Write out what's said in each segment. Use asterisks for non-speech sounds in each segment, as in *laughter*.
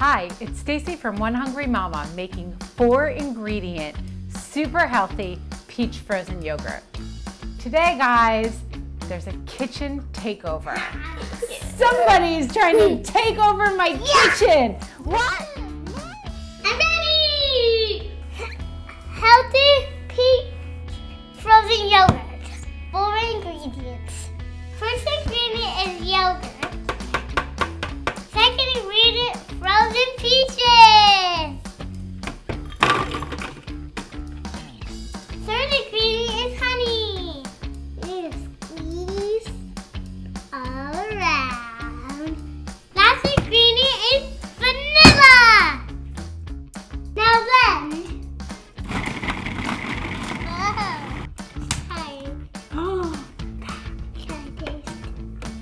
Hi, it's Stacie from One Hungry Mama making four ingredient, super healthy peach frozen yogurt. Today, guys, there's a kitchen takeover. *laughs* Somebody's trying to take over my kitchen. What?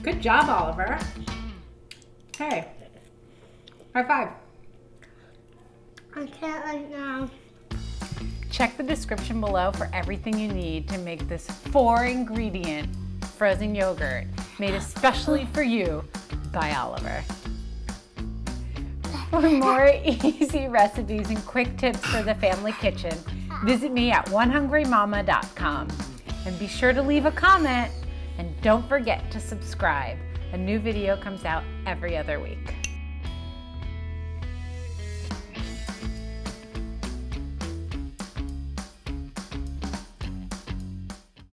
Good job, Oliver. Hey, high five. I can't right now. Check the description below for everything you need to make this four ingredient frozen yogurt made especially for you by Oliver. *laughs* For more easy recipes and quick tips for the family kitchen, visit me at onehungrymama.com. And be sure to leave a comment and don't forget to subscribe. A new video comes out every other week.